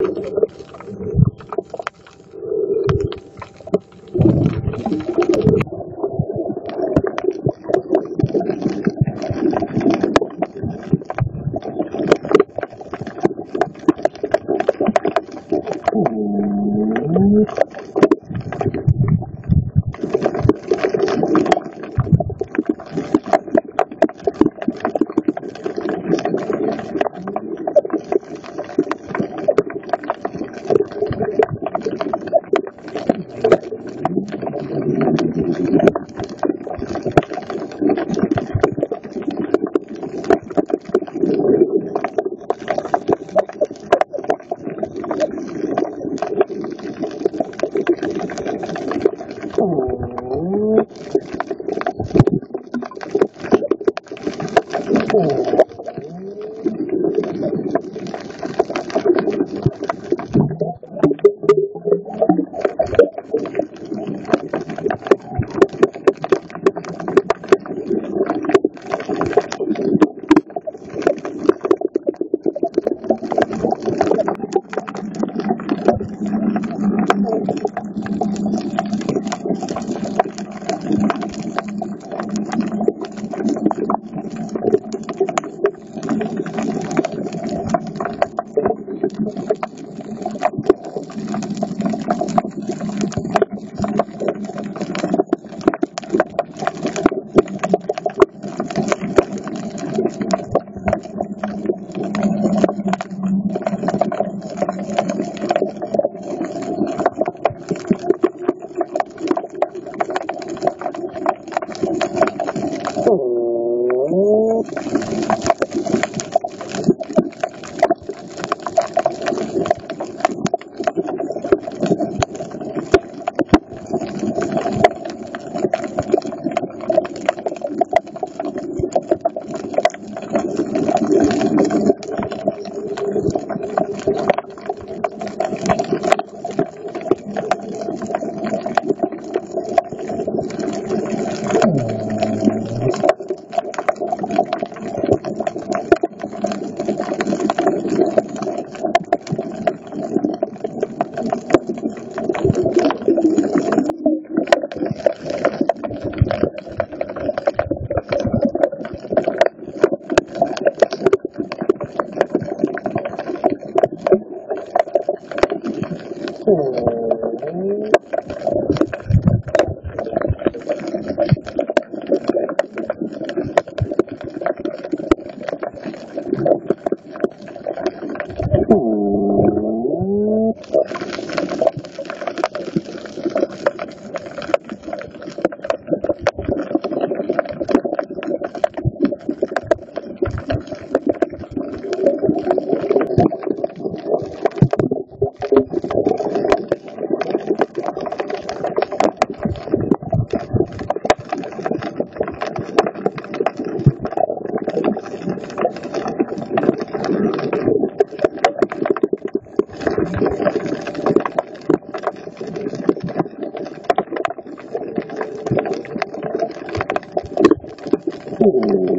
誕生日の「ラヴィット!」Oh.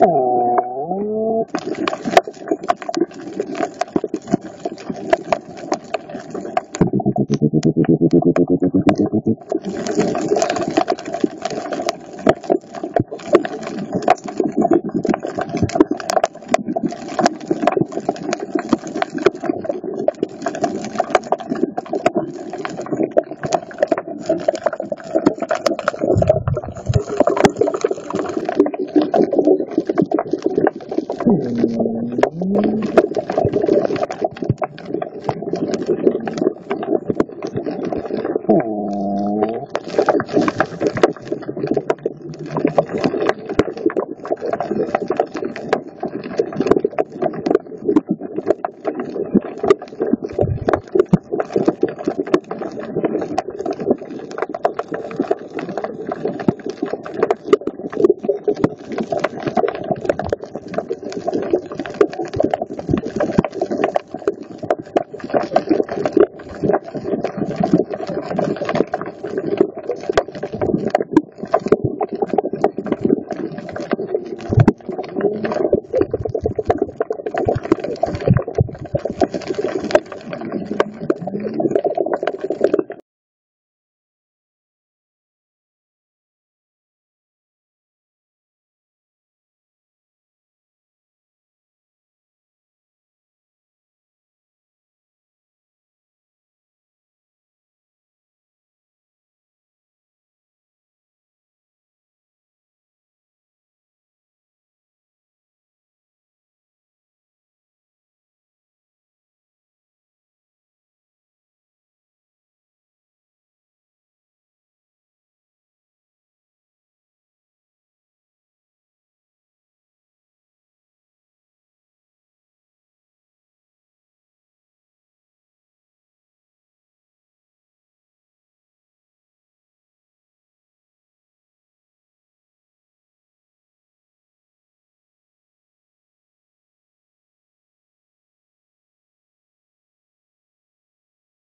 Oh.